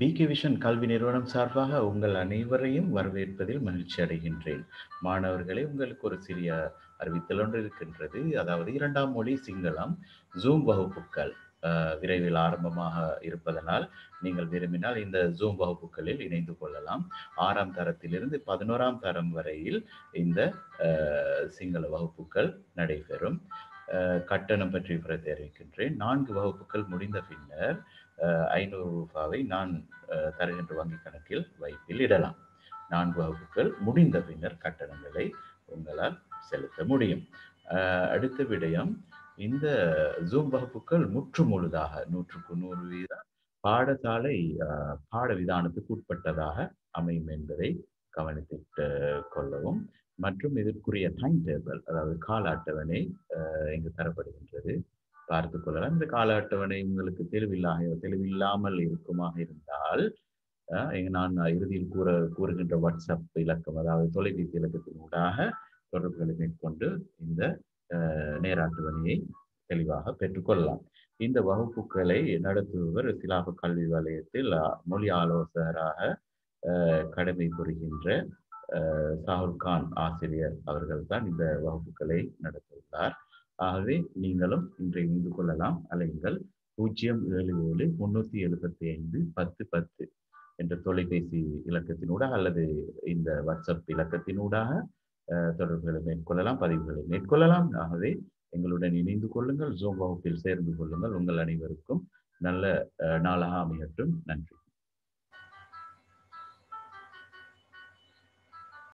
PK vision கல்வி நிறுவனம் சார்பாக உங்கள் அனைவரையும் வரவேற்பதில் மகிழ்ச்சி அடைகின்றேன். மாணவர்களே உங்களுக்கு ஒரு சிறிய அறிவித்தல் ஒன்று இருக்கின்றது. அதாவது இரண்டாம் மொழி சிங்களம் ஜூம் வகுப்புகள் விரைவில் ஆரம்பமாக இருப்பதனால் நீங்கள் விரும்பினால் இந்த ஜூம் வகுப்புகளில் இணைந்து கொள்ளலாம். ஆறாம் தரத்திலிருந்து பதினோராம் தரம் வரையில் இந்த சிங்கள வகுப்புகள் நடைபெறும். கட்டணம் பற்றி பிறகு தெரிவிக்கின்றேன் நான்கு வகுப்புகள் முடிந்த பின்னர் ஐநூறு ரூபாவை நான் தருகின்ற வங்கி கணக்கில் வைப்பில் இடலாம். நான்கு வகுப்புகள் முடிந்த பின்னர் கட்டணங்களை உங்களால் செலுத்த முடியும். அடுத்த விடயம் இந்த ஜூம் வகுப்புகள் முற்று முழுதாக நூற்றுக்கு நூறு வீதம் பாடசாலை பாட விதானத்துக்கு உட்பட்டதாக அமையும் என்பதை மற்றும் இதற்குரிய டைம் டேபிள் அதாவது கால அட்டவணை இங்கு தரப்படுகின்றது. பார்த்து கொள்ளலாம். இந்த கால அட்டவணை உங்களுக்கு தெளிவில்லாக தெளிவில்லாமல் இருக்குமாக இருந்தால் நான் இறுதியில் கூற கூறுகின்ற வாட்ஸ்அப் இலக்கம் அதாவது தொலைபேசி இலக்கத்தின் ஊடாக தொடர்புகளை மேற்கொண்டு இந்த நேர அட்டவணையை தெளிவாக பெற்றுக்கொள்ளலாம் இந்த வகுப்புகளை நடத்துபவர் சிலாப கல்வி வலயத்தில் மொழி ஆலோசகராக கடமை புரிகின்ற சாகுல் கான் ஆசிரியர் அவர்கள் தான் இந்த வகுப்புகளை நடத்தியுள்ளார். ஆகவே நீங்களும் இன்றை இணைந்து கொள்ளலாம். அலைங்கள் பூஜ்ஜியம் ஏழு ஏழு முன்னூத்தி எழுபத்தி ஐந்து பத்து பத்து என்ற தொலைபேசி இலக்கத்தினூடாக அல்லது இந்த வாட்ஸ்அப் இலக்கத்தினூடாக தொடர்புகளை மேற்கொள்ளலாம் பதிவுகளை மேற்கொள்ளலாம். ஆகவே எங்களுடன் இணைந்து கொள்ளுங்கள். ஜோம் வகுப்பில் சேர்ந்து கொள்ளுங்கள். உங்கள் அனைவருக்கும் நல்ல நாளாக அமையட்டும். நன்றி.